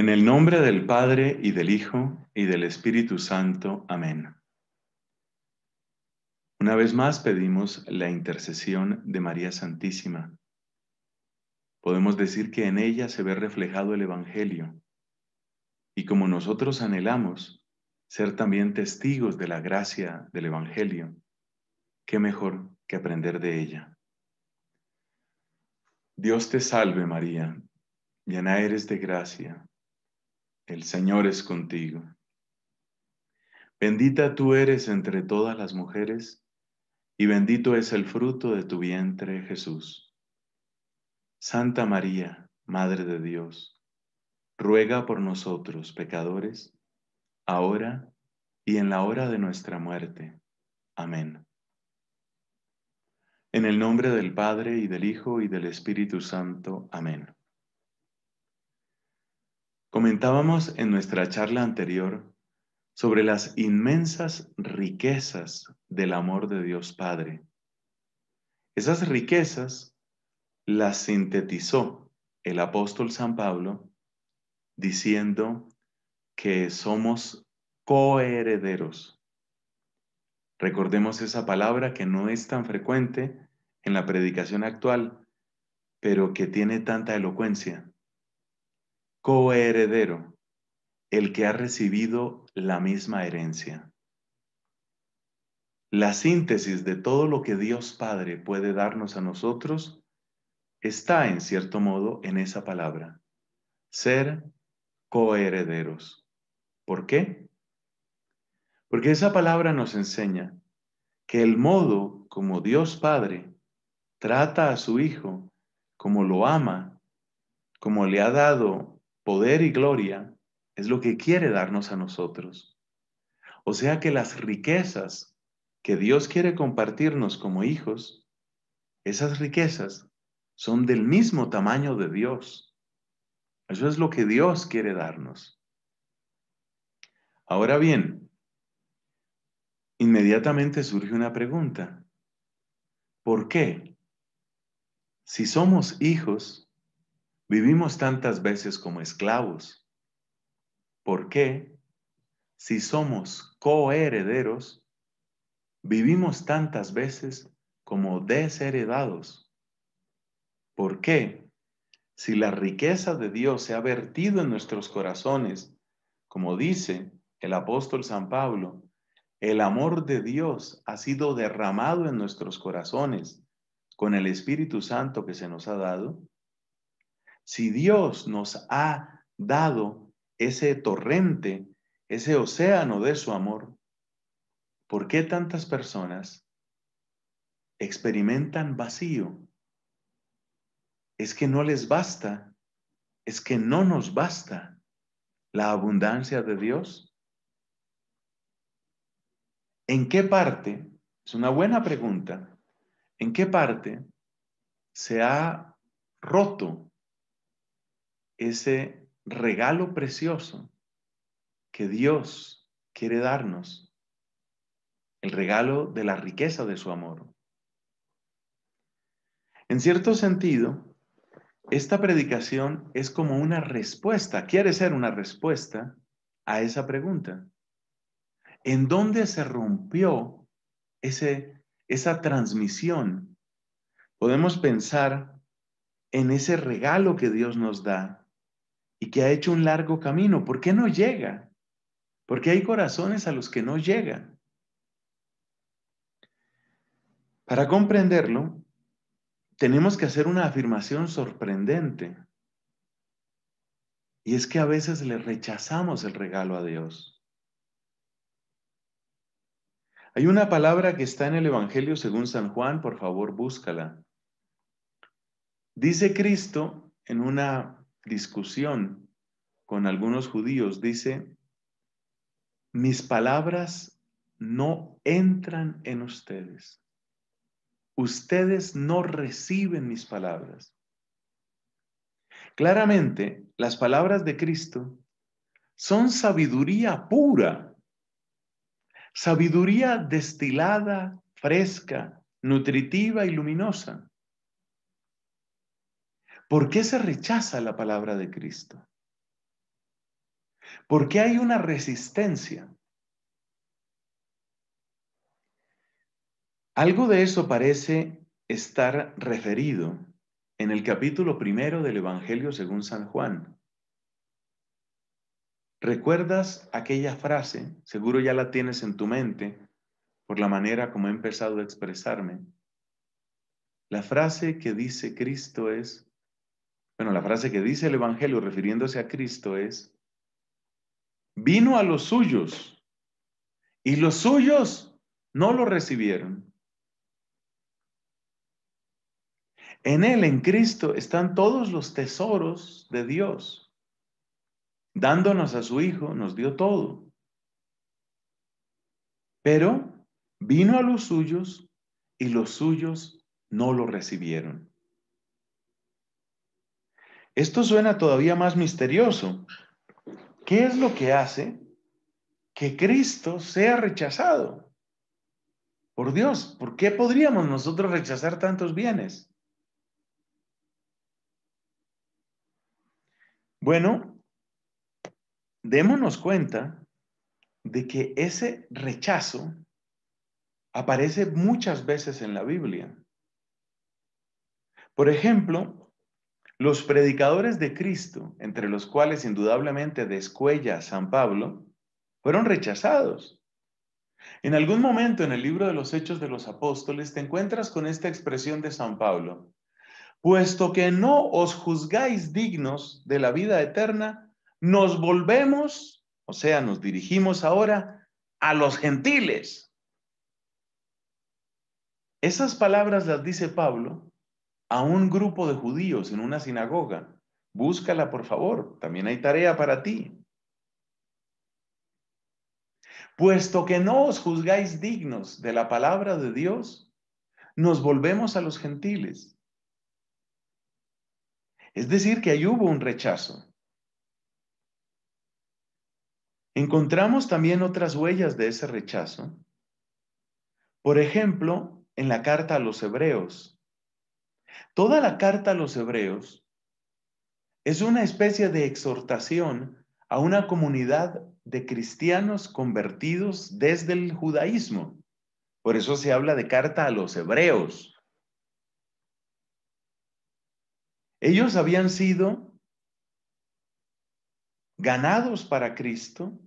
En el nombre del Padre y del Hijo y del Espíritu Santo. Amén. Una vez más pedimos la intercesión de María Santísima. Podemos decir que en ella se ve reflejado el Evangelio. Y como nosotros anhelamos ser también testigos de la gracia del Evangelio, qué mejor que aprender de ella. Dios te salve María, llena eres de gracia, el Señor es contigo. Bendita tú eres entre todas las mujeres, y bendito es el fruto de tu vientre, Jesús. Santa María, Madre de Dios, ruega por nosotros pecadores, ahora y en la hora de nuestra muerte. Amén. En el nombre del Padre y del Hijo y del Espíritu Santo. Amén. Comentábamos en nuestra charla anterior sobre las inmensas riquezas del amor de Dios Padre. Esas riquezas las sintetizó el apóstol San Pablo diciendo que somos coherederos. Recordemos esa palabra que no es tan frecuente en la predicación actual, pero que tiene tanta elocuencia. Coheredero el que ha recibido la misma herencia. La síntesis de todo lo que Dios Padre puede darnos a nosotros está, en cierto modo, en esa palabra. Ser coherederos. ¿Por qué? Porque esa palabra nos enseña que el modo como Dios Padre trata a su Hijo, como lo ama, como le ha dado poder y gloria, es lo que quiere darnos a nosotros. O sea que las riquezas que Dios quiere compartirnos como hijos, esas riquezas son del mismo tamaño de Dios. Eso es lo que Dios quiere darnos. Ahora bien, inmediatamente surge una pregunta. ¿Por qué? Si somos hijos, vivimos tantas veces como esclavos ¿Por qué, si somos coherederos, vivimos tantas veces como desheredados? ¿Por qué, si la riqueza de Dios se ha vertido en nuestros corazones, como dice el apóstol San Pablo, el amor de Dios ha sido derramado en nuestros corazones con el Espíritu Santo que se nos ha dado? Si Dios nos ha dado ese torrente, ese océano de su amor, ¿por qué tantas personas experimentan vacío? Es que no les basta, es que no nos basta la abundancia de Dios. ¿En qué parte? Es una buena pregunta. ¿En qué parte se ha roto ese regalo precioso que Dios quiere darnos, el regalo de la riqueza de su amor. En cierto sentido, esta predicación es como una respuesta, quiere ser una respuesta a esa pregunta. ¿En dónde se rompió ese, esa transmisión? Podemos pensar en ese regalo que Dios nos da y que ha hecho un largo camino. ¿Por qué no llega? Porque hay corazones a los que no llegan. Para comprenderlo, tenemos que hacer una afirmación sorprendente. Y es que a veces le rechazamos el regalo a Dios. Hay una palabra que está en el Evangelio según San Juan, por favor búscala. Dice Cristo en una discusión con algunos judíos, dice, mis palabras no entran en ustedes. Ustedes no reciben mis palabras. Claramente, las palabras de Cristo son sabiduría pura, sabiduría destilada, fresca, nutritiva y luminosa. ¿Por qué se rechaza la palabra de Cristo? ¿Por qué hay una resistencia? Algo de eso parece estar referido en el capítulo primero del Evangelio según San Juan. ¿Recuerdas aquella frase? Seguro ya la tienes en tu mente por la manera como he empezado a expresarme. La frase que dice Cristo es, bueno, la frase que dice el Evangelio refiriéndose a Cristo es, vino a los suyos y los suyos no lo recibieron. En Él, en Cristo, están todos los tesoros de Dios. Dándonos a su Hijo, nos dio todo. Pero vino a los suyos y los suyos no lo recibieron. Esto suena todavía más misterioso. ¿Qué es lo que hace que Cristo sea rechazado? Por Dios, ¿por qué podríamos nosotros rechazar tantos bienes? Bueno, démonos cuenta de que ese rechazo aparece muchas veces en la Biblia. Por ejemplo, los predicadores de Cristo, entre los cuales indudablemente descuella San Pablo, fueron rechazados. En algún momento en el libro de los Hechos de los Apóstoles te encuentras con esta expresión de San Pablo puesto que no os juzgáis dignos de la vida eterna, nos volvemos, o sea, nos dirigimos ahora a los gentiles. Esas palabras las dice Pablo a un grupo de judíos en una sinagoga. Búscala, por favor, también hay tarea para ti. Puesto que no os juzgáis dignos de la palabra de Dios, nos volvemos a los gentiles. Es decir, que ahí hubo un rechazo. Encontramos también otras huellas de ese rechazo. Por ejemplo, en la carta a los hebreos. Toda la carta a los hebreos es una especie de exhortación a una comunidad de cristianos convertidos desde el judaísmo. Por eso se habla de carta a los hebreos. Ellos habían sido ganados para Cristo,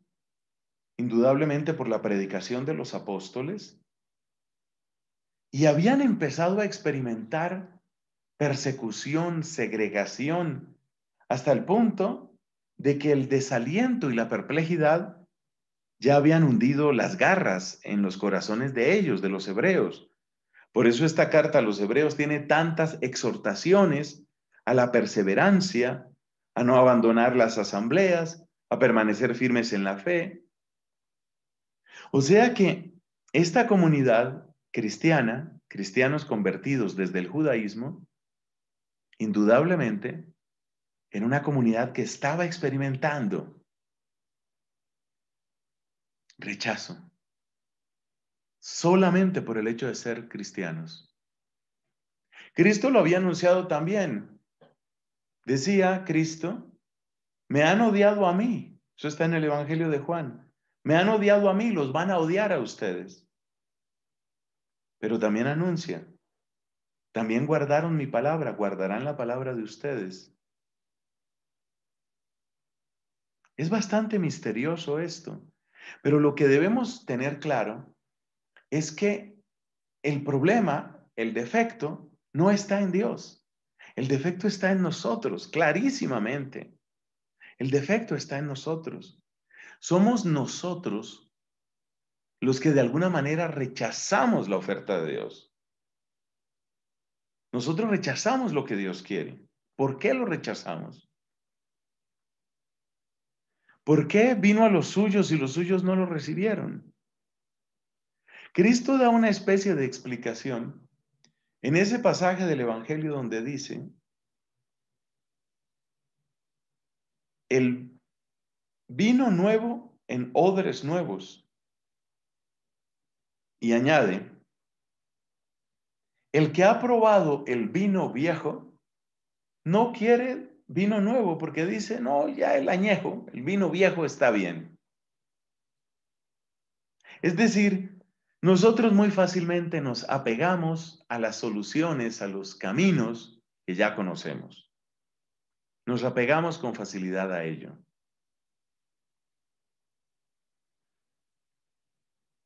indudablemente por la predicación de los apóstoles, y habían empezado a experimentar persecución, segregación, hasta el punto de que el desaliento y la perplejidad ya habían hundido las garras en los corazones de ellos, de los hebreos. Por eso esta carta a los hebreos tiene tantas exhortaciones a la perseverancia, a no abandonar las asambleas, a permanecer firmes en la fe. O sea que esta comunidad cristiana, cristianos convertidos desde el judaísmo, indudablemente, en una comunidad que estaba experimentando rechazo, solamente por el hecho de ser cristianos. Cristo lo había anunciado también Decía Cristo, me han odiado a mí. Eso está en el Evangelio de Juan. Me han odiado a mí, los van a odiar a ustedes. Pero también anuncia, también guardaron mi palabra, guardarán la palabra de ustedes. Es bastante misterioso esto, pero lo que debemos tener claro es que el problema, el defecto, no está en Dios. El defecto está en nosotros, clarísimamente. El defecto está en nosotros. Somos nosotros los que de alguna manera rechazamos la oferta de Dios. Nosotros rechazamos lo que Dios quiere. ¿Por qué lo rechazamos? ¿Por qué vino a los suyos y los suyos no lo recibieron? Cristo da una especie de explicación en ese pasaje del Evangelio donde dice, el vino nuevo en odres nuevos. Y añade, el que ha probado el vino viejo no quiere vino nuevo porque dice, no, ya el añejo, el vino viejo está bien. Es decir, nosotros muy fácilmente nos apegamos a las soluciones, a los caminos que ya conocemos. Nos apegamos con facilidad a ello.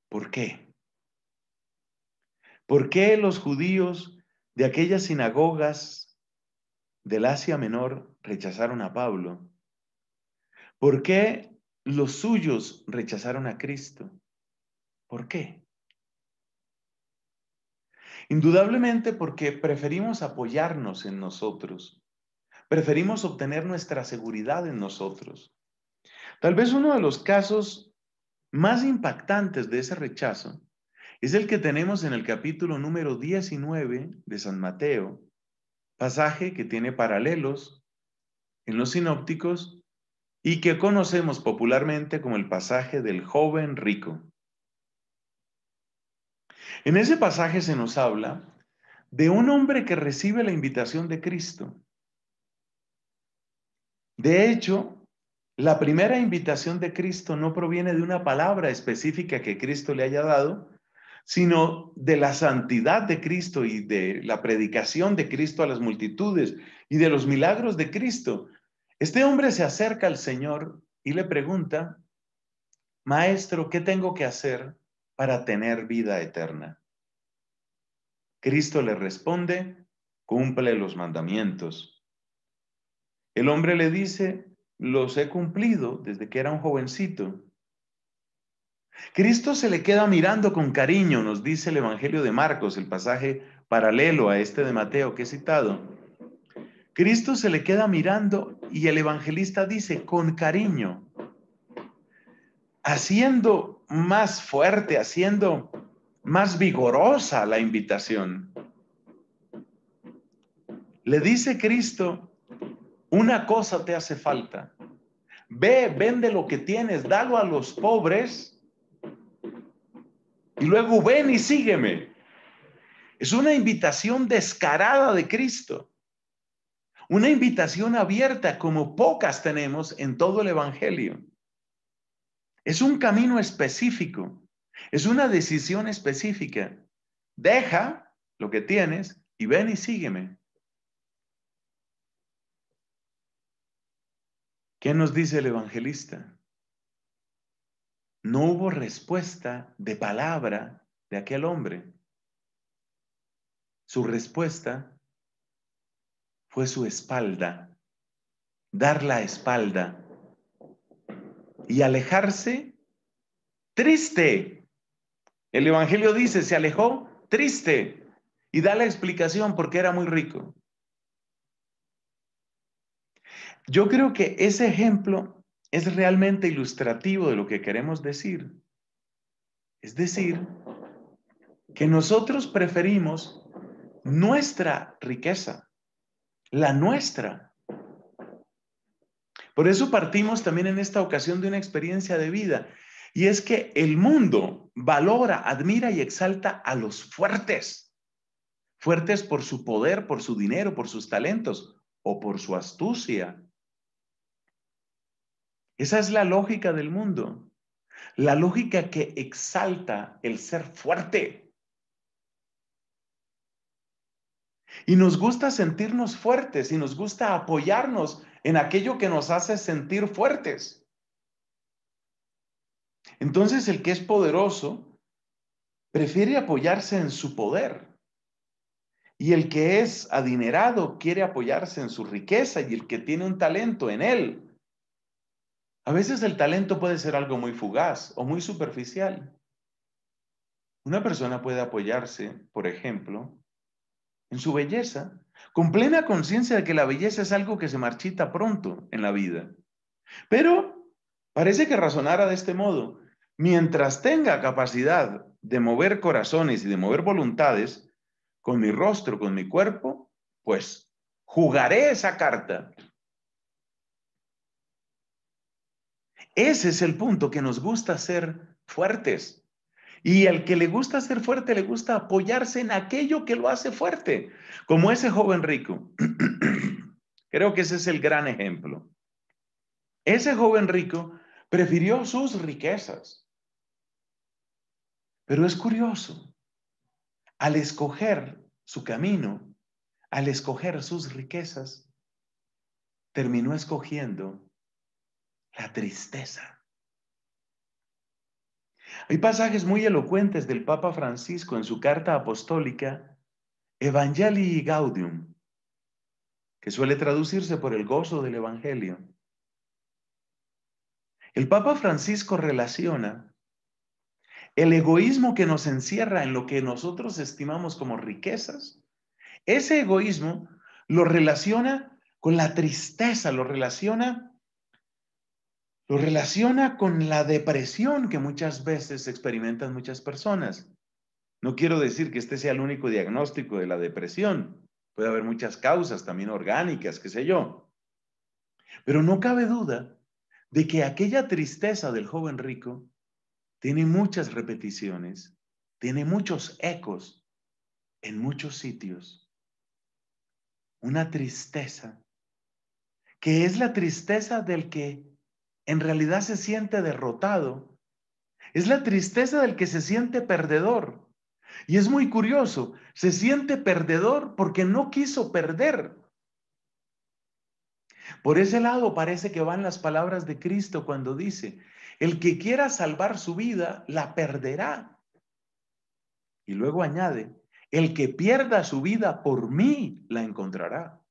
¿Por qué? ¿Por qué los judíos de aquellas sinagogas del Asia Menor rechazaron a Pablo? ¿Por qué los suyos rechazaron a Cristo? ¿Por qué? Indudablemente porque preferimos apoyarnos en nosotros, preferimos obtener nuestra seguridad en nosotros. Tal vez uno de los casos más impactantes de ese rechazo es el que tenemos en el capítulo número 19 de San Mateo, pasaje que tiene paralelos en los sinópticos y que conocemos popularmente como el pasaje del joven rico. En ese pasaje se nos habla de un hombre que recibe la invitación de Cristo. De hecho, la primera invitación de Cristo no proviene de una palabra específica que Cristo le haya dado, sino de la santidad de Cristo y de la predicación de Cristo a las multitudes y de los milagros de Cristo. Este hombre se acerca al Señor y le pregunta, Maestro, ¿qué tengo que hacer para tener vida eterna? Cristo le responde, cumple los mandamientos. El hombre le dice, los he cumplido desde que era un jovencito. Cristo se le queda mirando con cariño, nos dice el Evangelio de Marcos, el pasaje paralelo a este de Mateo que he citado. Cristo se le queda mirando y el evangelista dice con cariño, haciendo más fuerte, haciendo más vigorosa la invitación. Le dice Cristo, una cosa te hace falta. Ve, vende lo que tienes, dalo a los pobres y luego ven y sígueme. Es una invitación descarada de Cristo. Una invitación abierta como pocas tenemos en todo el Evangelio. Es un camino específico. Es una decisión específica. Deja lo que tienes y ven y sígueme. ¿Qué nos dice el evangelista? No hubo respuesta de palabra de aquel hombre. Su respuesta fue su espalda, dar la espalda y alejarse triste. El Evangelio dice, se alejó triste y da la explicación porque era muy rico. Yo creo que ese ejemplo es realmente ilustrativo de lo que queremos decir. Es decir, que nosotros preferimos nuestra riqueza, la nuestra. Por eso partimos también en esta ocasión de una experiencia de vida. Y es que el mundo valora, admira y exalta a los fuertes. Fuertes por su poder, por su dinero, por sus talentos o por su astucia. Esa es la lógica del mundo. La lógica que exalta el ser fuerte. Y nos gusta sentirnos fuertes y nos gusta apoyarnos en aquello que nos hace sentir fuertes. Entonces el que es poderoso prefiere apoyarse en su poder. Y el que es adinerado quiere apoyarse en su riqueza y el que tiene un talento en él a veces el talento puede ser algo muy fugaz o muy superficial. Una persona puede apoyarse, por ejemplo, en su belleza, con plena conciencia de que la belleza es algo que se marchita pronto en la vida. Pero parece que razonara de este modo. Mientras tenga capacidad de mover corazones y de mover voluntades, con mi rostro, con mi cuerpo, pues jugaré esa carta Ese es el punto, que nos gusta ser fuertes. Y al que le gusta ser fuerte, le gusta apoyarse en aquello que lo hace fuerte, como ese joven rico, Creo que ese es el gran ejemplo. Ese joven rico prefirió sus riquezas. Pero es curioso, al escoger su camino, al escoger sus riquezas, terminó escogiendo la tristeza. Hay pasajes muy elocuentes del Papa Francisco en su carta apostólica Evangelii Gaudium, que suele traducirse por el gozo del Evangelio. El Papa Francisco relaciona el egoísmo que nos encierra en lo que nosotros estimamos como riquezas, ese egoísmo lo relaciona con la tristeza, lo relaciona lo relaciona con la depresión que muchas veces experimentan muchas personas. No quiero decir que este sea el único diagnóstico de la depresión. Puede haber muchas causas también orgánicas, qué sé yo. Pero no cabe duda de que aquella tristeza del joven rico tiene muchas repeticiones, tiene muchos ecos en muchos sitios. Una tristeza que es la tristeza del que en realidad se siente derrotado. Es la tristeza del que se siente perdedor. Y es muy curioso, se siente perdedor porque no quiso perder. Por ese lado parece que van las palabras de Cristo cuando dice, el que quiera salvar su vida, la perderá. Y luego añade, el que pierda su vida por mí, la encontrará.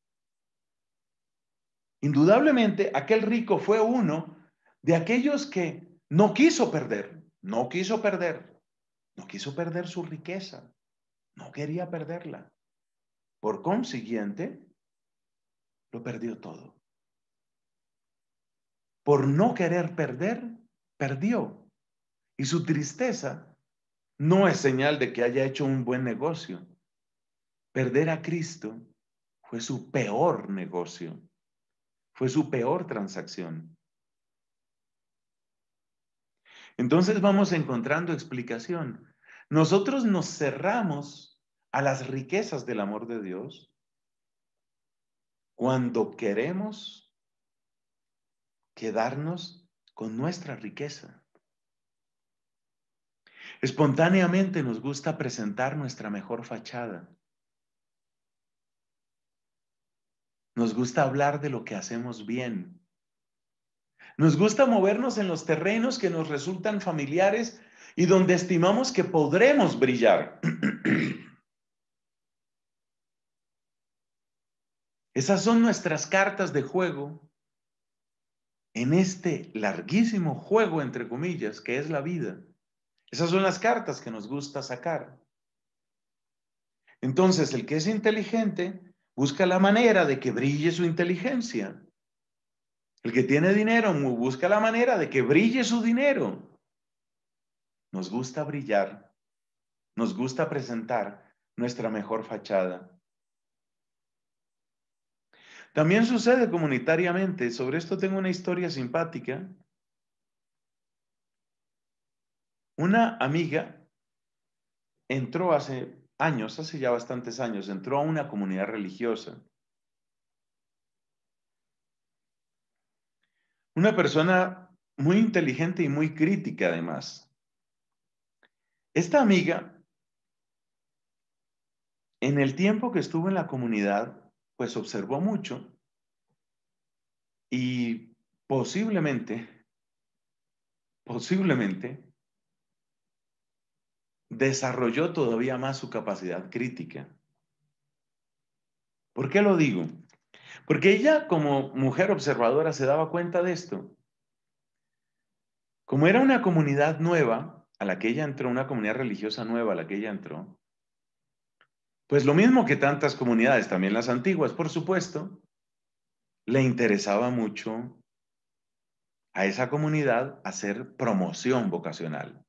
Indudablemente, aquel rico fue uno de aquellos que no quiso perder, no quiso perder, no quiso perder su riqueza, no quería perderla. Por consiguiente, lo perdió todo. Por no querer perder, perdió. Y su tristeza no es señal de que haya hecho un buen negocio. Perder a Cristo fue su peor negocio, fue su peor transacción. Entonces vamos encontrando explicación. Nosotros nos cerramos a las riquezas del amor de Dios cuando queremos quedarnos con nuestra riqueza. Espontáneamente nos gusta presentar nuestra mejor fachada. Nos gusta hablar de lo que hacemos bien. Nos gusta movernos en los terrenos que nos resultan familiares y donde estimamos que podremos brillar. Esas son nuestras cartas de juego en este larguísimo juego, entre comillas, que es la vida. Esas son las cartas que nos gusta sacar. Entonces, el que es inteligente busca la manera de que brille su inteligencia. El que tiene dinero busca la manera de que brille su dinero. Nos gusta brillar, nos gusta presentar nuestra mejor fachada. También sucede comunitariamente, sobre esto tengo una historia simpática. Una amiga entró hace años, hace ya bastantes años, entró a una comunidad religiosa Una persona muy inteligente y muy crítica además. Esta amiga, en el tiempo que estuvo en la comunidad, pues observó mucho y posiblemente, posiblemente, desarrolló todavía más su capacidad crítica. ¿Por qué lo digo? Porque ella como mujer observadora se daba cuenta de esto. Como era una comunidad nueva a la que ella entró, una comunidad religiosa nueva a la que ella entró, pues lo mismo que tantas comunidades, también las antiguas, por supuesto, le interesaba mucho a esa comunidad hacer promoción vocacional.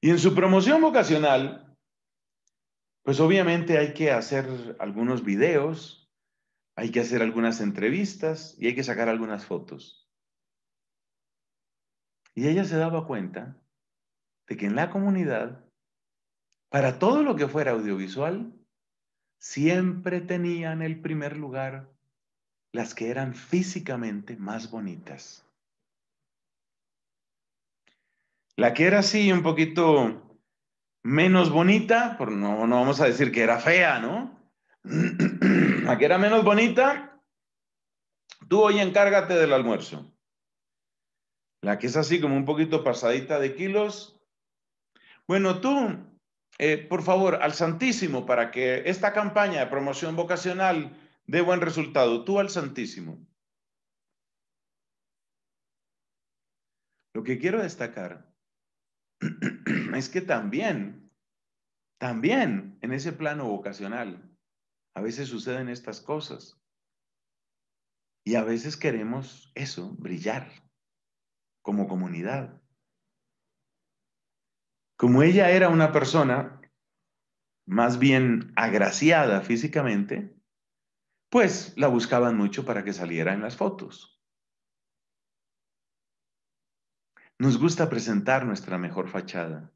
Y en su promoción vocacional, pues obviamente hay que hacer algunos videos, hay que hacer algunas entrevistas y hay que sacar algunas fotos. Y ella se daba cuenta de que en la comunidad, para todo lo que fuera audiovisual, siempre tenían el primer lugar las que eran físicamente más bonitas. La que era así un poquito menos bonita, por no, no vamos a decir que era fea, ¿no? La que era menos bonita, tú hoy encárgate del almuerzo. La que es así como un poquito pasadita de kilos, bueno, tú, eh, por favor, al Santísimo, para que esta campaña de promoción vocacional dé buen resultado, tú al Santísimo. Lo que quiero destacar es que también, también en ese plano vocacional, a veces suceden estas cosas. Y a veces queremos eso, brillar como comunidad. Como ella era una persona más bien agraciada físicamente, pues la buscaban mucho para que saliera en las fotos. Nos gusta presentar nuestra mejor fachada.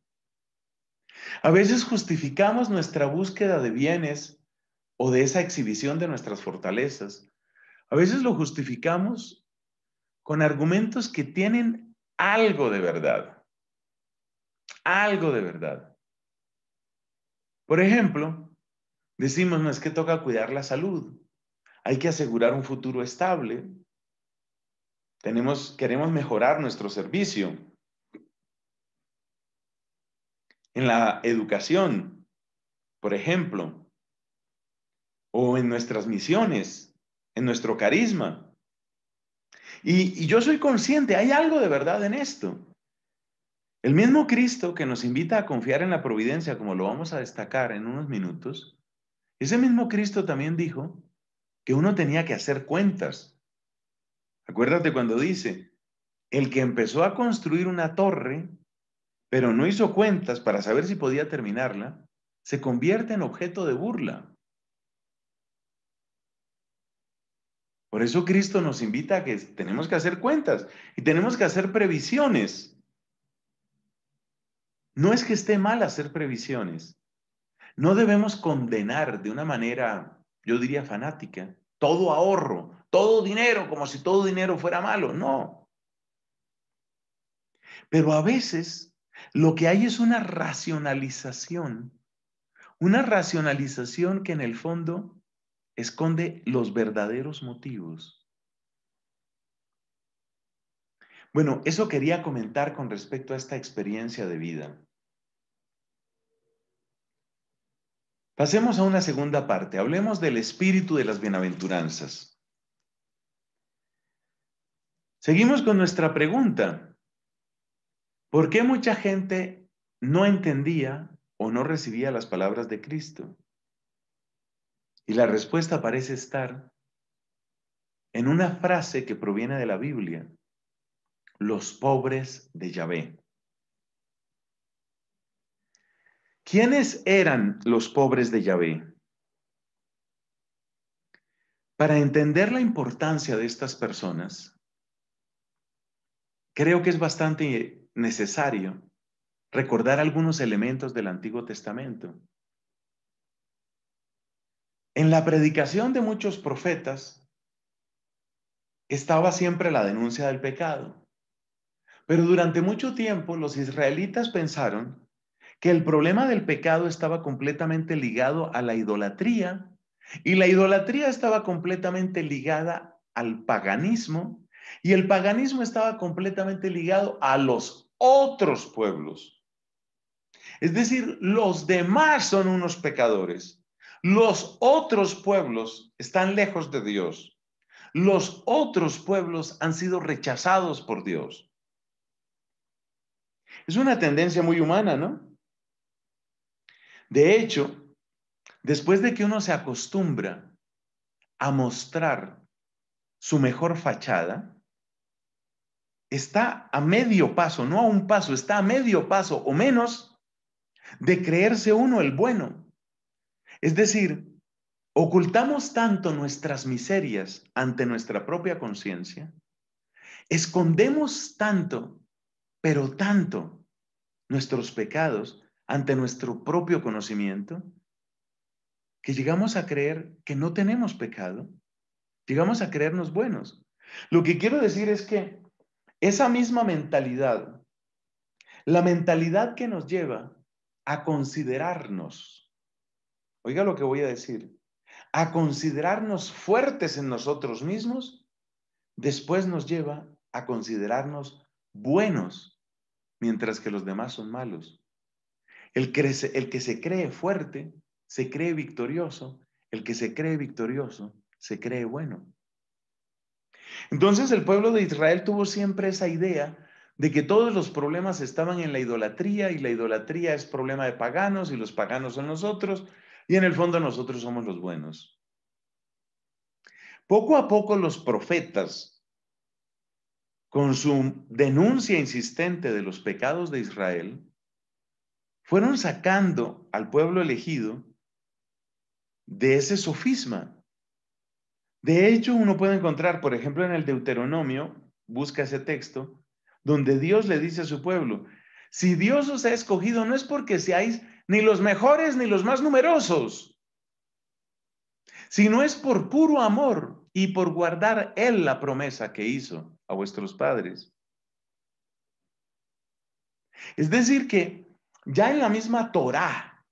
A veces justificamos nuestra búsqueda de bienes o de esa exhibición de nuestras fortalezas. A veces lo justificamos con argumentos que tienen algo de verdad. Algo de verdad. Por ejemplo, decimos, no es que toca cuidar la salud, hay que asegurar un futuro estable, queremos mejorar nuestro servicio. En la educación, por ejemplo, o en nuestras misiones, en nuestro carisma. Y, yo soy consciente, hay algo de verdad en esto. El mismo Cristo que nos invita a confiar en la providencia, como lo vamos a destacar en unos minutos, ese mismo Cristo también dijo que uno tenía que hacer cuentas. Acuérdate cuando dice, el que empezó a construir una torre, pero no hizo cuentas para saber si podía terminarla, se convierte en objeto de burla. Por eso Cristo nos invita a que tenemos que hacer cuentas y tenemos que hacer previsiones. No es que esté mal hacer previsiones. No debemos condenar de una manera, yo diría, fanática, todo ahorro, todo dinero, como si todo dinero fuera malo. No. Pero a veces lo que hay es una racionalización, una racionalización que en el fondo esconde los verdaderos motivos. Bueno, eso quería comentar con respecto a esta experiencia de vida. Pasemos a una segunda parte. Hablemos del espíritu de las bienaventuranzas. Seguimos con nuestra pregunta. ¿Por qué mucha gente no entendía o no recibía las palabras de Cristo? Y la respuesta parece estar en una frase que proviene de la Biblia, los pobres de Yahvé. ¿Quiénes eran los pobres de Yahvé? Para entender la importancia de estas personas, creo que es bastante necesario recordar algunos elementos del Antiguo Testamento. En la predicación de muchos profetas estaba siempre la denuncia del pecado. Pero durante mucho tiempo los israelitas pensaron que el problema del pecado estaba completamente ligado a la idolatría y la idolatría estaba completamente ligada al paganismo y el paganismo estaba completamente ligado a los otros pueblos. Es decir, los demás son unos pecadores. Los otros pueblos están lejos de Dios. Los otros pueblos han sido rechazados por Dios. Es una tendencia muy humana, ¿no? De hecho, después de que uno se acostumbra a mostrar su mejor fachada, está a medio paso, no a un paso, está a medio paso o menos de creerse uno el bueno. Es decir, ocultamos tanto nuestras miserias ante nuestra propia conciencia, escondemos tanto, pero tanto nuestros pecados ante nuestro propio conocimiento, que llegamos a creer que no tenemos pecado, llegamos a creernos buenos. Lo que quiero decir es que esa misma mentalidad, la mentalidad que nos lleva a considerarnos, oiga lo que voy a decir, a considerarnos fuertes en nosotros mismos, después nos lleva a considerarnos buenos, mientras que los demás son malos. El que, se cree fuerte, se cree victorioso. El que se cree victorioso, se cree bueno. Entonces el pueblo de Israel tuvo siempre esa idea de que todos los problemas estaban en la idolatría y la idolatría es problema de paganos y los paganos son nosotros y en el fondo nosotros somos los buenos. Poco a poco los profetas, con su denuncia insistente de los pecados de Israel, fueron sacando al pueblo elegido de ese sofisma. De hecho, uno puede encontrar, por ejemplo, en el Deuteronomio, busca ese texto, donde Dios le dice a su pueblo, si Dios os ha escogido no es porque seáis ni los mejores ni los más numerosos, sino es por puro amor y por guardar Él la promesa que hizo a vuestros padres. Es decir, que ya en la misma Torá,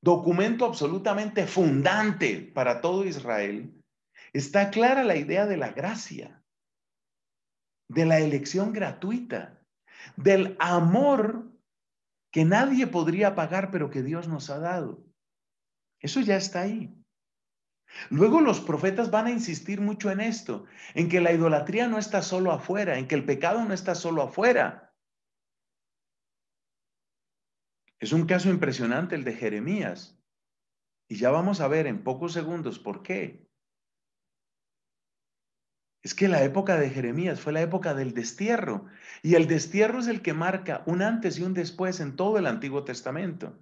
documento absolutamente fundante para todo Israel, está clara la idea de la gracia de la elección gratuita, del amor que nadie podría pagar, pero que Dios nos ha dado. Eso ya está ahí. Luego los profetas van a insistir mucho en esto, en que la idolatría no está solo afuera, en que el pecado no está solo afuera. Es un caso impresionante el de Jeremías. Y ya vamos a ver en pocos segundos por qué. Es que la época de Jeremías fue la época del destierro y el destierro es el que marca un antes y un después en todo el Antiguo Testamento.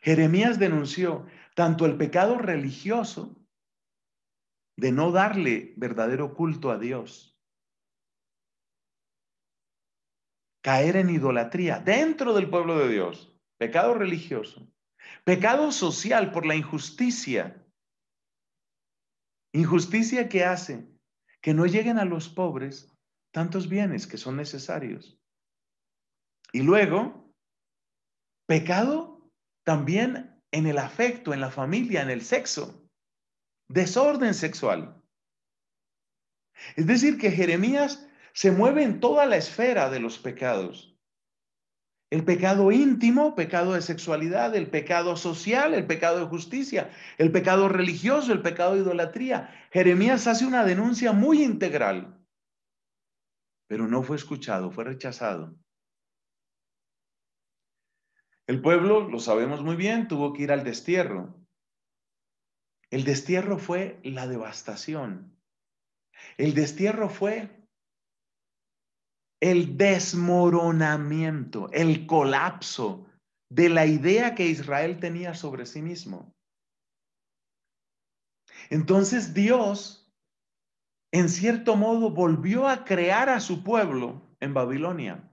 Jeremías denunció tanto el pecado religioso de no darle verdadero culto a Dios, caer en idolatría dentro del pueblo de Dios, pecado religioso, pecado social por la injusticia Injusticia que hace que no lleguen a los pobres tantos bienes que son necesarios. Y luego, pecado también en el afecto, en la familia, en el sexo. Desorden sexual. Es decir, que Jeremías se mueve en toda la esfera de los pecados. El pecado íntimo, pecado de sexualidad, el pecado social, el pecado de justicia, el pecado religioso, el pecado de idolatría. Jeremías hace una denuncia muy integral, pero no fue escuchado, fue rechazado. El pueblo, lo sabemos muy bien, tuvo que ir al destierro. El destierro fue la devastación. El destierro fue el desmoronamiento, el colapso de la idea que Israel tenía sobre sí mismo. Entonces Dios, en cierto modo, volvió a crear a su pueblo en Babilonia.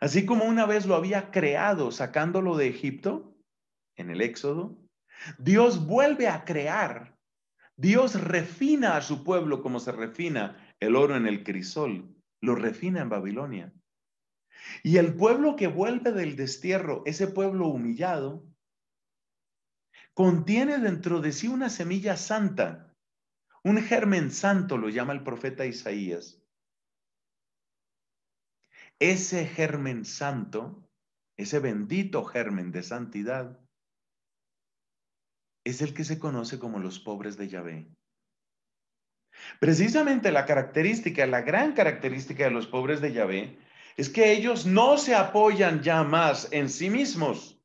Así como una vez lo había creado sacándolo de Egipto, en el Éxodo, Dios vuelve a crear. Dios refina a su pueblo como se refina el oro en el crisol lo refina en Babilonia. Y el pueblo que vuelve del destierro, ese pueblo humillado, contiene dentro de sí una semilla santa, un germen santo, lo llama el profeta Isaías. Ese germen santo, ese bendito germen de santidad, es el que se conoce como los pobres de Yahvé. Precisamente la característica, la gran característica de los pobres de Yahvé es que ellos no se apoyan ya más en sí mismos.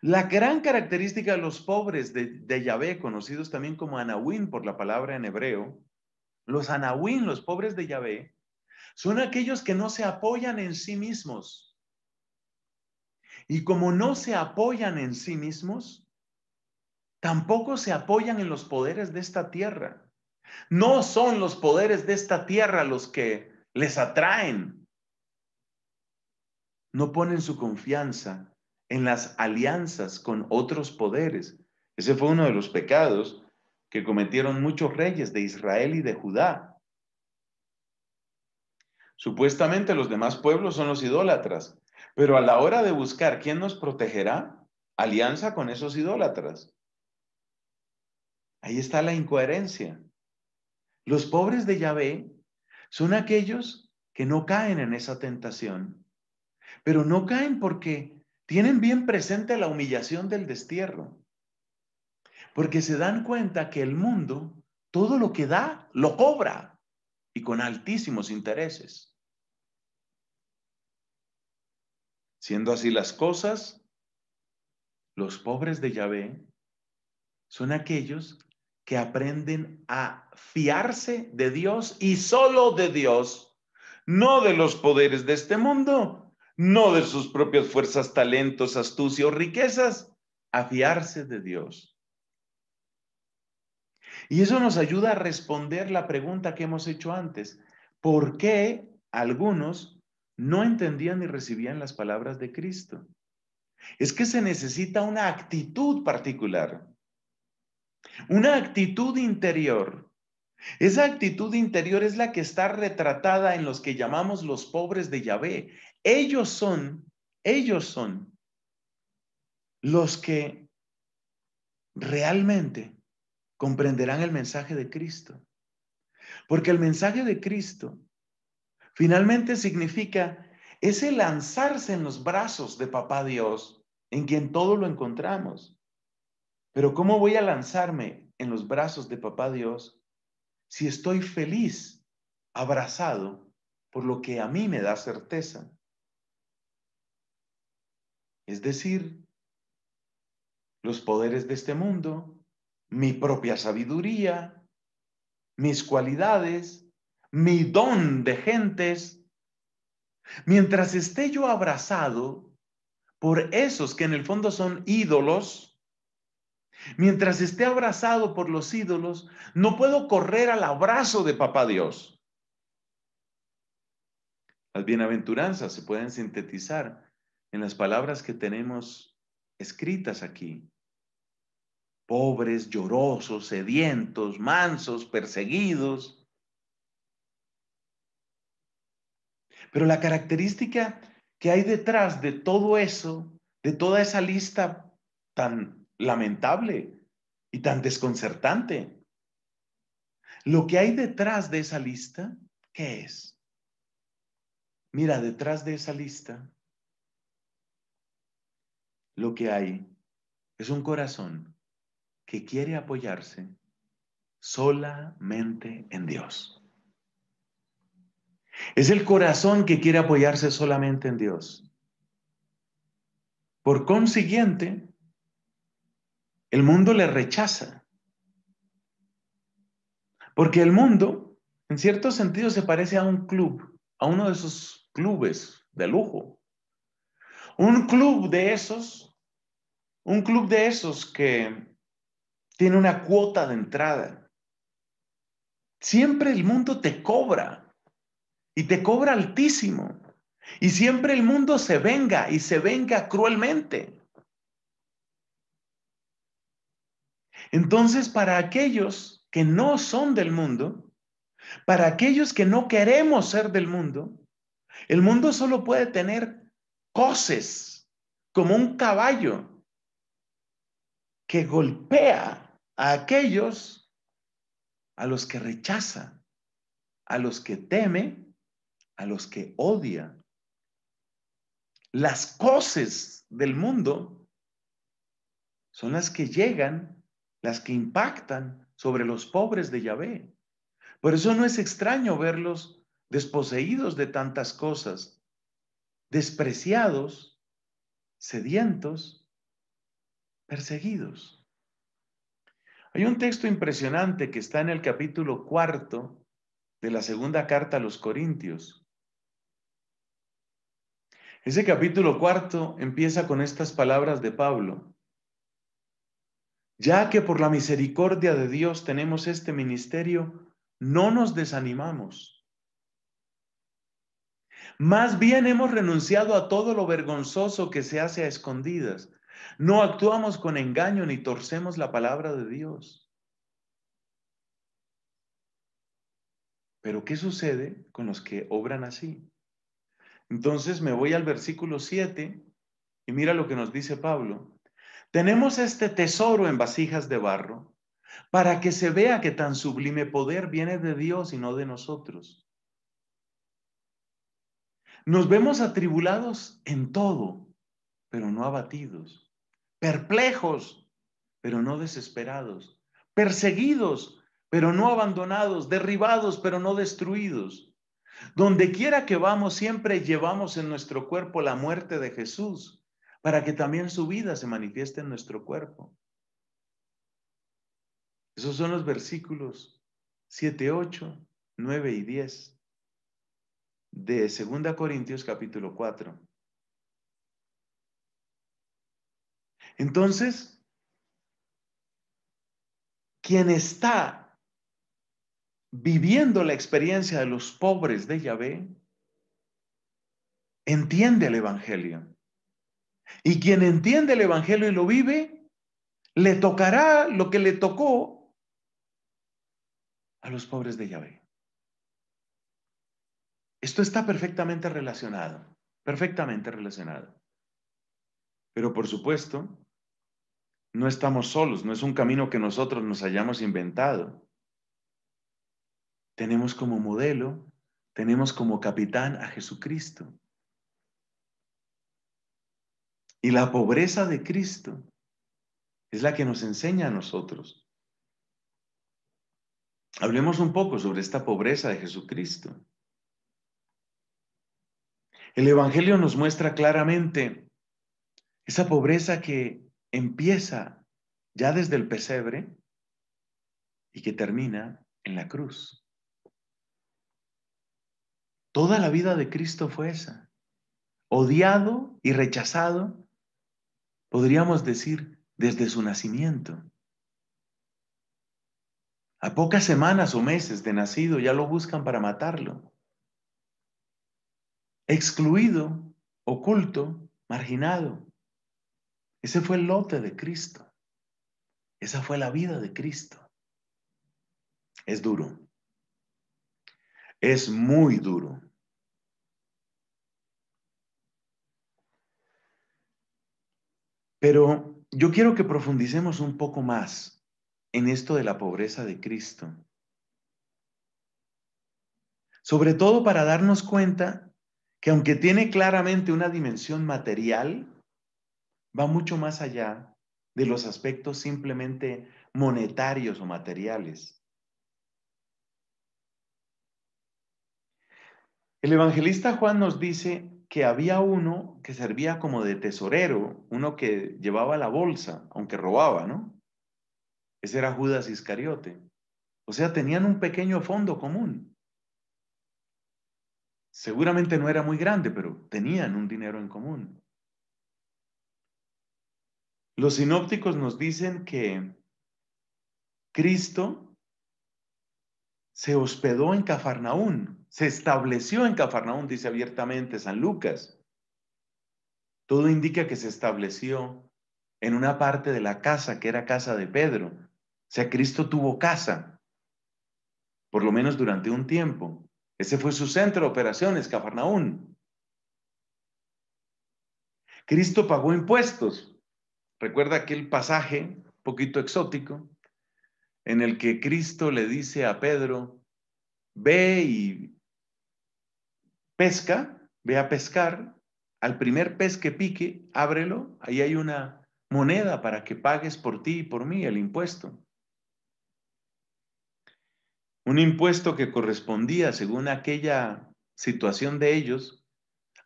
La gran característica de los pobres de, de Yahvé, conocidos también como Anahuín por la palabra en hebreo, los Anahuín, los pobres de Yahvé, son aquellos que no se apoyan en sí mismos. Y como no se apoyan en sí mismos, tampoco se apoyan en los poderes de esta tierra. No son los poderes de esta tierra los que les atraen. No ponen su confianza en las alianzas con otros poderes. Ese fue uno de los pecados que cometieron muchos reyes de Israel y de Judá. Supuestamente los demás pueblos son los idólatras, pero a la hora de buscar quién nos protegerá, alianza con esos idólatras. Ahí está la incoherencia. Los pobres de Yahvé son aquellos que no caen en esa tentación, pero no caen porque tienen bien presente la humillación del destierro, porque se dan cuenta que el mundo, todo lo que da, lo cobra y con altísimos intereses. Siendo así las cosas, los pobres de Yahvé son aquellos que aprenden a fiarse de Dios y solo de Dios, no de los poderes de este mundo, no de sus propias fuerzas, talentos, astucia o riquezas, a fiarse de Dios. Y eso nos ayuda a responder la pregunta que hemos hecho antes. ¿Por qué algunos no entendían ni recibían las palabras de Cristo? Es que se necesita una actitud particular, una actitud interior. Esa actitud interior es la que está retratada en los que llamamos los pobres de Yahvé. Ellos son, ellos son los que realmente comprenderán el mensaje de Cristo. Porque el mensaje de Cristo finalmente significa ese lanzarse en los brazos de Papá Dios, en quien todo lo encontramos. Pero ¿cómo voy a lanzarme en los brazos de Papá Dios si estoy feliz, abrazado por lo que a mí me da certeza? Es decir, los poderes de este mundo, mi propia sabiduría, mis cualidades, mi don de gentes, mientras esté yo abrazado por esos que en el fondo son ídolos, mientras esté abrazado por los ídolos, no puedo correr al abrazo de Papá Dios. Las bienaventuranzas se pueden sintetizar en las palabras que tenemos escritas aquí. Pobres, llorosos, sedientos, mansos, perseguidos. Pero la característica que hay detrás de todo eso, de toda esa lista tan lamentable y tan desconcertante. Lo que hay detrás de esa lista, ¿qué es? Mira, detrás de esa lista, lo que hay es un corazón que quiere apoyarse solamente en Dios. Es el corazón que quiere apoyarse solamente en Dios. Por consiguiente, el mundo le rechaza. Porque el mundo, en cierto sentido, se parece a un club, a uno de esos clubes de lujo. Un club de esos, un club de esos que tiene una cuota de entrada. Siempre el mundo te cobra y te cobra altísimo. Y siempre el mundo se venga y se venga cruelmente. Entonces, para aquellos que no son del mundo, para aquellos que no queremos ser del mundo, el mundo solo puede tener cosas como un caballo que golpea a aquellos a los que rechaza, a los que teme a los que odia. Las cosas del mundo son las que llegan, las que impactan sobre los pobres de Yahvé. Por eso no es extraño verlos desposeídos de tantas cosas, despreciados, sedientos, perseguidos. Hay un texto impresionante que está en el capítulo cuarto de la segunda carta a los Corintios. Ese capítulo cuarto empieza con estas palabras de Pablo. Ya que por la misericordia de Dios tenemos este ministerio, no nos desanimamos. Más bien hemos renunciado a todo lo vergonzoso que se hace a escondidas. No actuamos con engaño ni torcemos la palabra de Dios. Pero ¿qué sucede con los que obran así? Entonces me voy al versículo 7 y mira lo que nos dice Pablo. Tenemos este tesoro en vasijas de barro para que se vea que tan sublime poder viene de Dios y no de nosotros. Nos vemos atribulados en todo, pero no abatidos, perplejos, pero no desesperados, perseguidos, pero no abandonados, derribados, pero no destruidos. Donde quiera que vamos, siempre llevamos en nuestro cuerpo la muerte de Jesús, para que también su vida se manifieste en nuestro cuerpo. Esos son los versículos 7, 8, 9 y 10 de 2 Corintios capítulo 4. Entonces, quien está viviendo la experiencia de los pobres de Yahvé, entiende el Evangelio. Y quien entiende el Evangelio y lo vive, le tocará lo que le tocó a los pobres de Yahvé. Esto está perfectamente relacionado, perfectamente relacionado. Pero por supuesto, no estamos solos, no es un camino que nosotros nos hayamos inventado tenemos como modelo, tenemos como capitán a Jesucristo. Y la pobreza de Cristo es la que nos enseña a nosotros. Hablemos un poco sobre esta pobreza de Jesucristo. El Evangelio nos muestra claramente esa pobreza que empieza ya desde el pesebre y que termina en la cruz. Toda la vida de Cristo fue esa. Odiado y rechazado, podríamos decir, desde su nacimiento. A pocas semanas o meses de nacido ya lo buscan para matarlo. Excluido, oculto, marginado. Ese fue el lote de Cristo. Esa fue la vida de Cristo. Es duro. Es muy duro. Pero yo quiero que profundicemos un poco más en esto de la pobreza de Cristo. Sobre todo para darnos cuenta que aunque tiene claramente una dimensión material, va mucho más allá de los aspectos simplemente monetarios o materiales. El evangelista Juan nos dice que había uno que servía como de tesorero, uno que llevaba la bolsa, aunque robaba, ¿no? Ese era Judas Iscariote. O sea, tenían un pequeño fondo común. Seguramente no era muy grande, pero tenían un dinero en común. Los sinópticos nos dicen que Cristo se hospedó en Cafarnaún, se estableció en Cafarnaún, dice abiertamente San Lucas. Todo indica que se estableció en una parte de la casa que era casa de Pedro. O sea, Cristo tuvo casa, por lo menos durante un tiempo. Ese fue su centro de operaciones, Cafarnaún. Cristo pagó impuestos. Recuerda aquel pasaje, un poquito exótico, en el que Cristo le dice a Pedro, ve y pesca, ve a pescar, al primer pez que pique, ábrelo, ahí hay una moneda para que pagues por ti y por mí el impuesto. Un impuesto que correspondía, según aquella situación de ellos,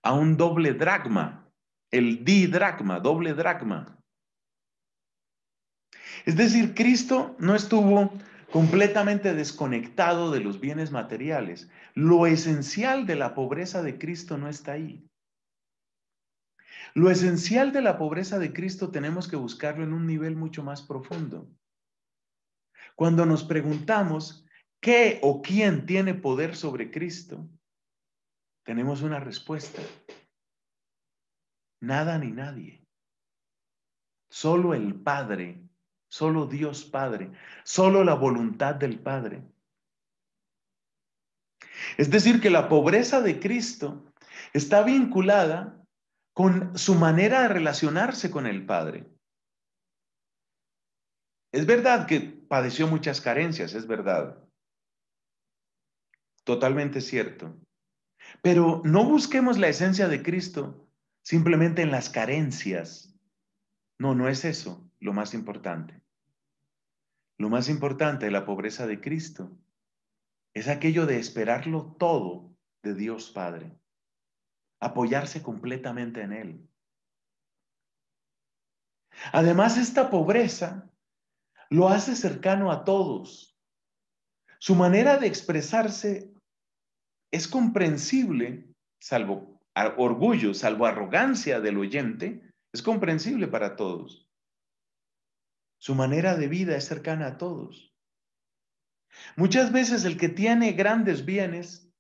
a un doble dracma, el didracma, doble dracma. Es decir, Cristo no estuvo completamente desconectado de los bienes materiales. Lo esencial de la pobreza de Cristo no está ahí. Lo esencial de la pobreza de Cristo tenemos que buscarlo en un nivel mucho más profundo. Cuando nos preguntamos qué o quién tiene poder sobre Cristo, tenemos una respuesta. Nada ni nadie. Solo el Padre, solo Dios Padre, solo la voluntad del Padre. Es decir, que la pobreza de Cristo está vinculada con su manera de relacionarse con el Padre. Es verdad que padeció muchas carencias, es verdad. Totalmente cierto. Pero no busquemos la esencia de Cristo simplemente en las carencias. No, no es eso lo más importante. Lo más importante de la pobreza de Cristo es aquello de esperarlo todo de Dios Padre, apoyarse completamente en Él. Además, esta pobreza lo hace cercano a todos. Su manera de expresarse es comprensible, salvo orgullo, salvo arrogancia del oyente, es comprensible para todos. Su manera de vida es cercana a todos. Muchas veces el que tiene grandes bienes,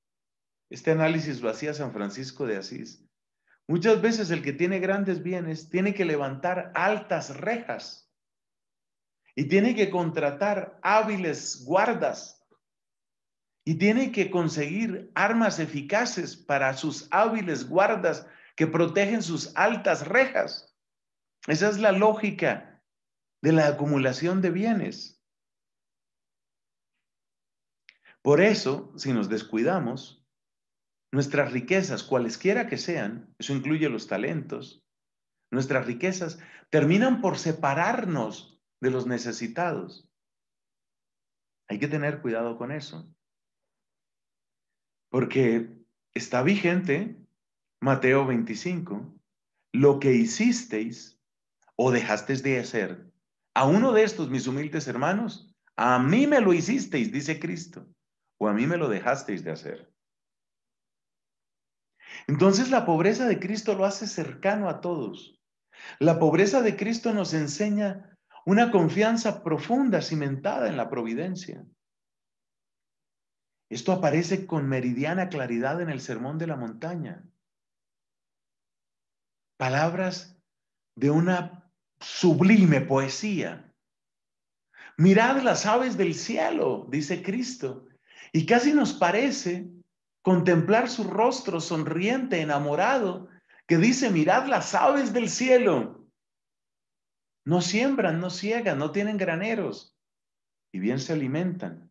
este análisis lo hacía San Francisco de Asís, muchas veces el que tiene grandes bienes tiene que levantar altas rejas y tiene que contratar hábiles guardas y tiene que conseguir armas eficaces para sus hábiles guardas que protegen sus altas rejas. Esa es la lógica de la acumulación de bienes. Por eso, si nos descuidamos, nuestras riquezas, cualesquiera que sean, eso incluye los talentos, nuestras riquezas terminan por separarnos de los necesitados. Hay que tener cuidado con eso. Porque está vigente Mateo 25, lo que hicisteis o dejasteis de hacer a uno de estos, mis humildes hermanos, a mí me lo hicisteis, dice Cristo, o a mí me lo dejasteis de hacer. Entonces la pobreza de Cristo lo hace cercano a todos. La pobreza de Cristo nos enseña una confianza profunda cimentada en la providencia. Esto aparece con meridiana claridad en el Sermón de la Montaña. Palabras de una sublime poesía. Mirad las aves del cielo, dice Cristo, y casi nos parece contemplar su rostro sonriente, enamorado, que dice, mirad las aves del cielo. No siembran, no ciegan, no tienen graneros y bien se alimentan.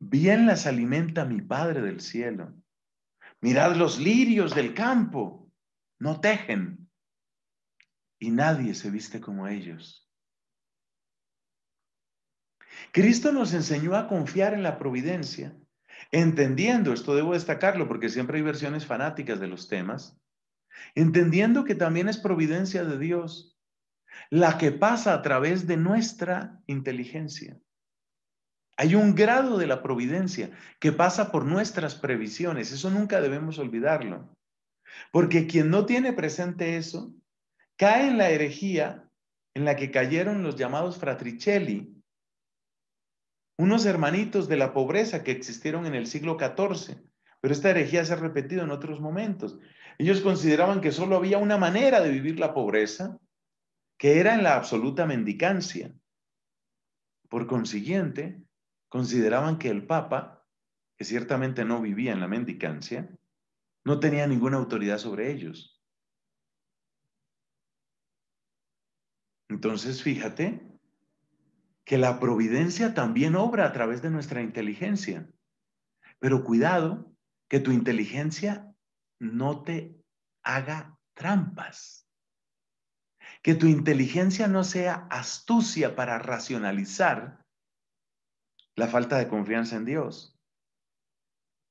Bien las alimenta mi Padre del cielo. Mirad los lirios del campo, no tejen y nadie se viste como ellos. Cristo nos enseñó a confiar en la providencia, entendiendo, esto debo destacarlo porque siempre hay versiones fanáticas de los temas, entendiendo que también es providencia de Dios la que pasa a través de nuestra inteligencia. Hay un grado de la providencia que pasa por nuestras previsiones. Eso nunca debemos olvidarlo. Porque quien no tiene presente eso, cae en la herejía en la que cayeron los llamados fratricelli, unos hermanitos de la pobreza que existieron en el siglo XIV. Pero esta herejía se ha repetido en otros momentos. Ellos consideraban que solo había una manera de vivir la pobreza que era en la absoluta mendicancia. Por consiguiente, consideraban que el Papa, que ciertamente no vivía en la mendicancia, no tenía ninguna autoridad sobre ellos. Entonces, fíjate que la providencia también obra a través de nuestra inteligencia. Pero cuidado que tu inteligencia no te haga trampas que tu inteligencia no sea astucia para racionalizar la falta de confianza en Dios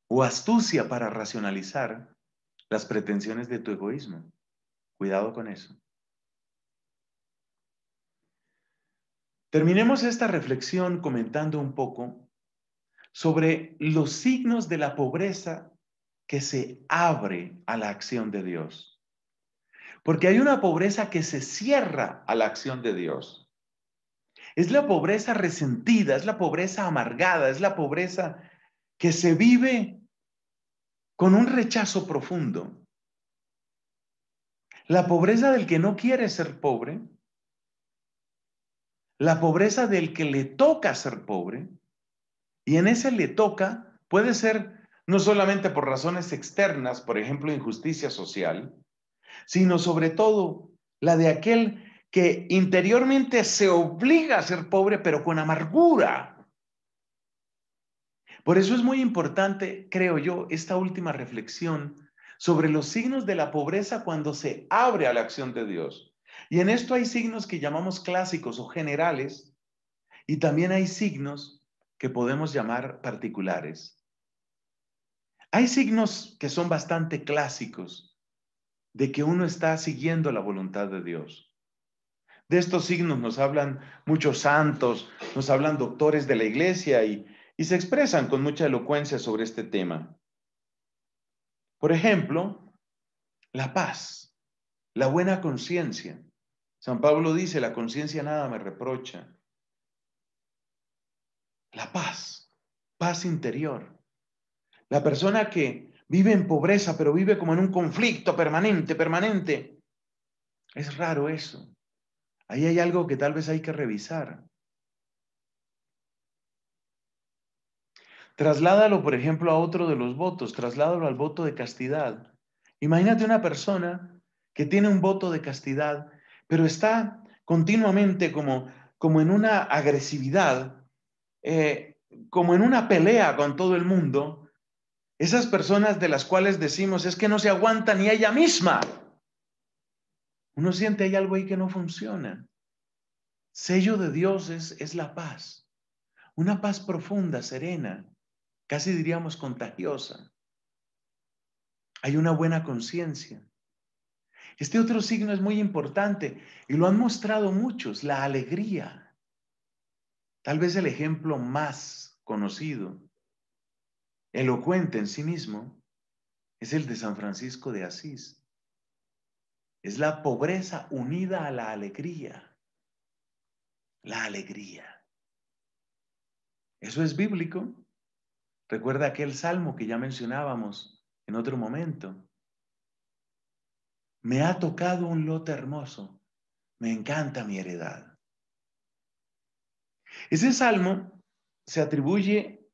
o astucia para racionalizar las pretensiones de tu egoísmo. Cuidado con eso. Terminemos esta reflexión comentando un poco sobre los signos de la pobreza que se abre a la acción de Dios. Porque hay una pobreza que se cierra a la acción de Dios. Es la pobreza resentida, es la pobreza amargada, es la pobreza que se vive con un rechazo profundo. La pobreza del que no quiere ser pobre, la pobreza del que le toca ser pobre, y en ese le toca puede ser no solamente por razones externas, por ejemplo, injusticia social, sino sobre todo la de aquel que interiormente se obliga a ser pobre, pero con amargura. Por eso es muy importante, creo yo, esta última reflexión sobre los signos de la pobreza cuando se abre a la acción de Dios. Y en esto hay signos que llamamos clásicos o generales, y también hay signos que podemos llamar particulares. Hay signos que son bastante clásicos de que uno está siguiendo la voluntad de Dios. De estos signos nos hablan muchos santos, nos hablan doctores de la iglesia y, y se expresan con mucha elocuencia sobre este tema. Por ejemplo, la paz, la buena conciencia. San Pablo dice, la conciencia nada me reprocha. La paz, paz interior. La persona que vive en pobreza, pero vive como en un conflicto permanente, permanente. Es raro eso. Ahí hay algo que tal vez hay que revisar. Trasládalo, por ejemplo, a otro de los votos, trasládalo al voto de castidad. Imagínate una persona que tiene un voto de castidad, pero está continuamente como, como en una agresividad, eh, como en una pelea con todo el mundo, esas personas de las cuales decimos es que no se aguanta ni ella misma. Uno siente hay algo ahí que no funciona. Sello de Dios es, es la paz. Una paz profunda, serena, casi diríamos contagiosa. Hay una buena conciencia. Este otro signo es muy importante y lo han mostrado muchos, la alegría. Tal vez el ejemplo más conocido elocuente en sí mismo es el de San Francisco de Asís. Es la pobreza unida a la alegría. La alegría. Eso es bíblico. Recuerda aquel salmo que ya mencionábamos en otro momento. Me ha tocado un lote hermoso. Me encanta mi heredad. Ese salmo se atribuye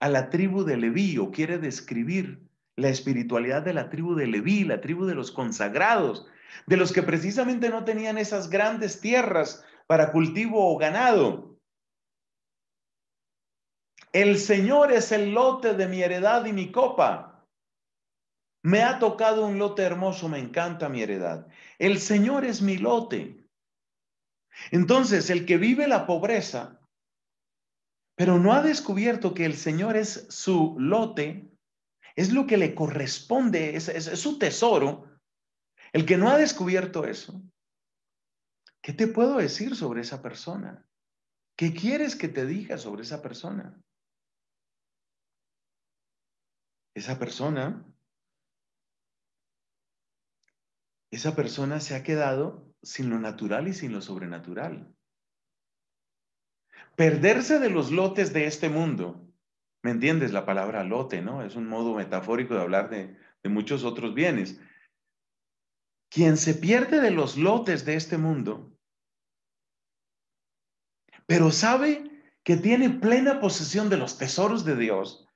a la tribu de Leví o quiere describir la espiritualidad de la tribu de Leví, la tribu de los consagrados, de los que precisamente no tenían esas grandes tierras para cultivo o ganado. El Señor es el lote de mi heredad y mi copa. Me ha tocado un lote hermoso, me encanta mi heredad. El Señor es mi lote. Entonces, el que vive la pobreza pero no ha descubierto que el Señor es su lote, es lo que le corresponde, es, su tesoro. El que no ha descubierto eso, ¿qué te puedo decir sobre esa persona? ¿Qué quieres que te diga sobre esa persona? Esa persona, esa persona se ha quedado sin lo natural y sin lo sobrenatural. Perderse de los lotes de este mundo. ¿Me entiendes la palabra lote, no? Es un modo metafórico de hablar de, de muchos otros bienes. Quien se pierde de los lotes de este mundo, pero sabe que tiene plena posesión de los tesoros de Dios,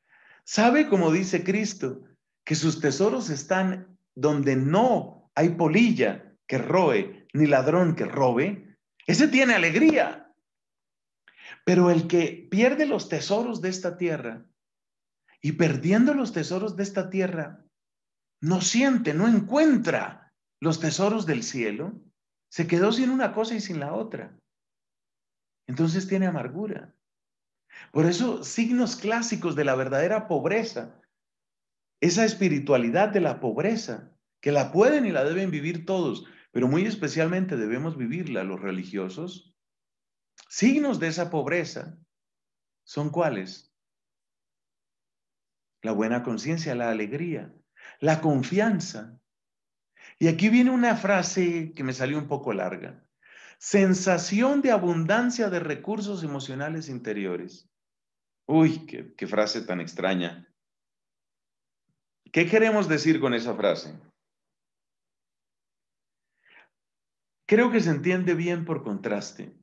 sabe, como dice Cristo, que sus tesoros están donde no hay polilla que roe, ni ladrón que robe, ese tiene alegría. Pero el que pierde los tesoros de esta tierra y perdiendo los tesoros de esta tierra, no siente, no encuentra los tesoros del cielo, se quedó sin una cosa y sin la otra. Entonces tiene amargura. Por eso signos clásicos de la verdadera pobreza, esa espiritualidad de la pobreza, que la pueden y la deben vivir todos, pero muy especialmente debemos vivirla los religiosos, Signos de esa pobreza son cuáles? La buena conciencia, la alegría, la confianza. Y aquí viene una frase que me salió un poco larga. Sensación de abundancia de recursos emocionales interiores. Uy, qué, frase tan extraña. ¿Qué queremos decir con esa frase? Creo que se entiende bien por contraste.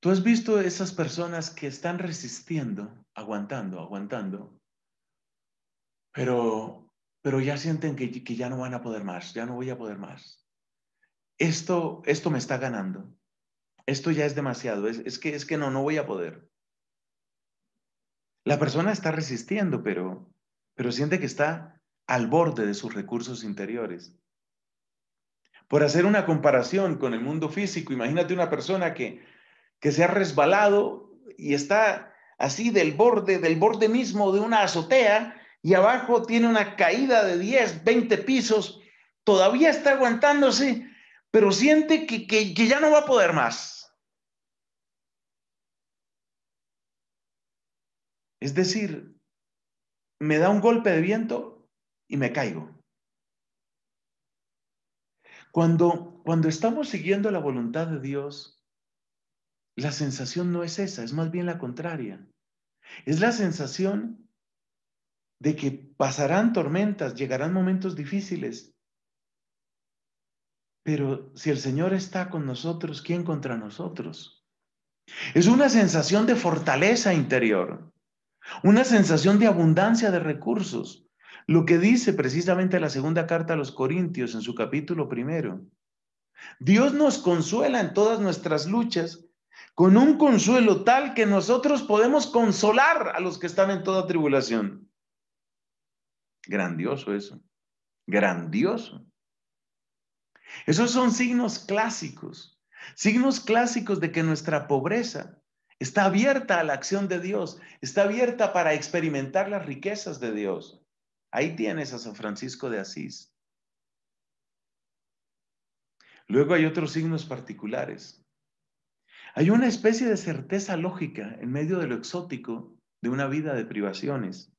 Tú has visto esas personas que están resistiendo, aguantando, aguantando, pero, pero ya sienten que, ya no van a poder más, ya no voy a poder más. Esto, esto me está ganando. Esto ya es demasiado. Es, es, que, es que no, no voy a poder. La persona está resistiendo, pero, pero siente que está al borde de sus recursos interiores. Por hacer una comparación con el mundo físico, imagínate una persona que, que se ha resbalado y está así del borde, del borde mismo de una azotea y abajo tiene una caída de 10, 20 pisos, todavía está aguantándose, pero siente que, que, que ya no va a poder más. Es decir, me da un golpe de viento y me caigo. Cuando, cuando estamos siguiendo la voluntad de Dios, la sensación no es esa, es más bien la contraria. Es la sensación de que pasarán tormentas, llegarán momentos difíciles. Pero si el Señor está con nosotros, ¿quién contra nosotros? Es una sensación de fortaleza interior. Una sensación de abundancia de recursos. Lo que dice precisamente la segunda carta a los Corintios en su capítulo primero. Dios nos consuela en todas nuestras luchas con un consuelo tal que nosotros podemos consolar a los que están en toda tribulación. Grandioso eso. Grandioso. Esos son signos clásicos. Signos clásicos de que nuestra pobreza Está abierta a la acción de Dios, está abierta para experimentar las riquezas de Dios. Ahí tienes a San Francisco de Asís. Luego hay otros signos particulares. Hay una especie de certeza lógica en medio de lo exótico de una vida de privaciones.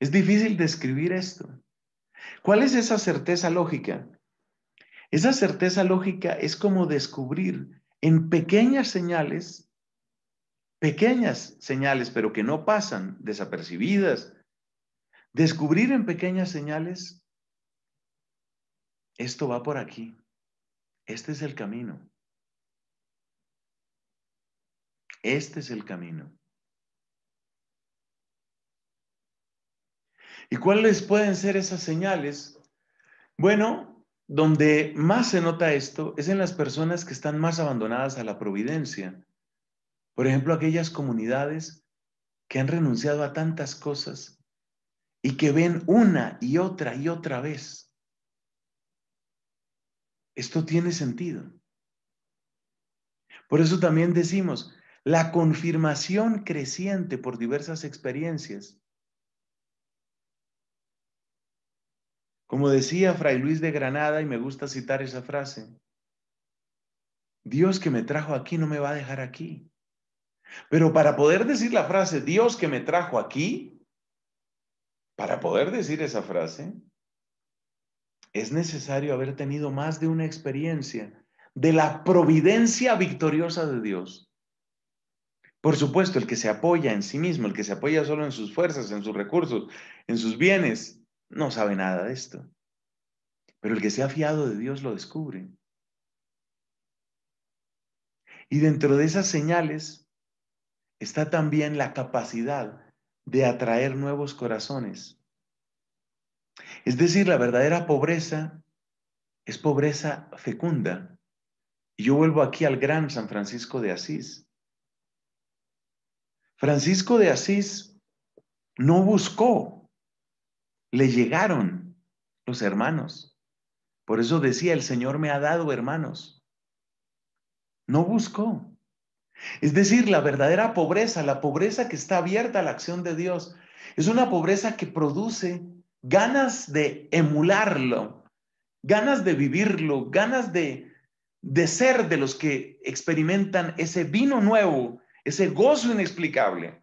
Es difícil describir esto. ¿Cuál es esa certeza lógica? Esa certeza lógica es como descubrir en pequeñas señales, pequeñas señales, pero que no pasan desapercibidas, descubrir en pequeñas señales, esto va por aquí, este es el camino, este es el camino. ¿Y cuáles pueden ser esas señales? Bueno, donde más se nota esto es en las personas que están más abandonadas a la providencia. Por ejemplo, aquellas comunidades que han renunciado a tantas cosas y que ven una y otra y otra vez. Esto tiene sentido. Por eso también decimos, la confirmación creciente por diversas experiencias Como decía Fray Luis de Granada, y me gusta citar esa frase, Dios que me trajo aquí no me va a dejar aquí. Pero para poder decir la frase, Dios que me trajo aquí, para poder decir esa frase, es necesario haber tenido más de una experiencia de la providencia victoriosa de Dios. Por supuesto, el que se apoya en sí mismo, el que se apoya solo en sus fuerzas, en sus recursos, en sus bienes, no sabe nada de esto. Pero el que se ha fiado de Dios lo descubre. Y dentro de esas señales está también la capacidad de atraer nuevos corazones. Es decir, la verdadera pobreza es pobreza fecunda. Y yo vuelvo aquí al gran San Francisco de Asís. Francisco de Asís no buscó le llegaron los hermanos. Por eso decía, el Señor me ha dado hermanos. No buscó. Es decir, la verdadera pobreza, la pobreza que está abierta a la acción de Dios, es una pobreza que produce ganas de emularlo, ganas de vivirlo, ganas de, de ser de los que experimentan ese vino nuevo, ese gozo inexplicable.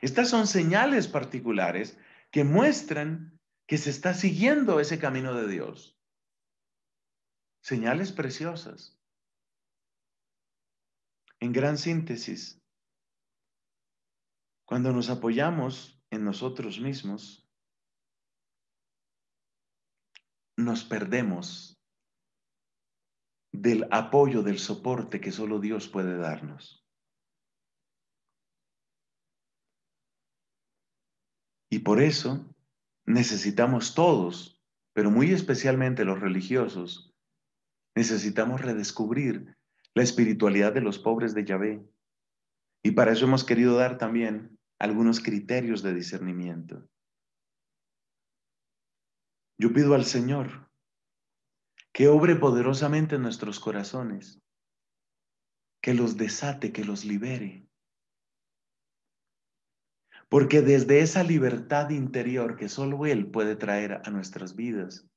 Estas son señales particulares que muestran que se está siguiendo ese camino de Dios. Señales preciosas. En gran síntesis, Cuando nos apoyamos en nosotros mismos, nos perdemos del apoyo, del soporte que solo Dios puede darnos. Y por eso necesitamos todos, pero muy especialmente los religiosos, necesitamos redescubrir la espiritualidad de los pobres de Yahvé. Y para eso hemos querido dar también algunos criterios de discernimiento. Yo pido al Señor que obre poderosamente en nuestros corazones, que los desate, que los libere. Porque desde esa libertad interior que solo Él puede traer a nuestras vidas,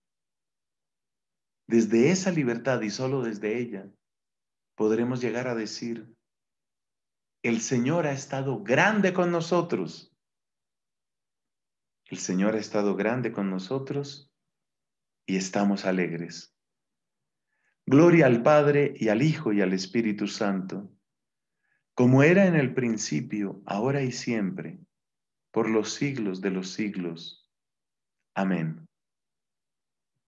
desde esa libertad y solo desde ella, podremos llegar a decir, el Señor ha estado grande con nosotros. El Señor ha estado grande con nosotros y estamos alegres. Gloria al Padre y al Hijo y al Espíritu Santo, como era en el principio, ahora y siempre, por los siglos de los siglos. Amén.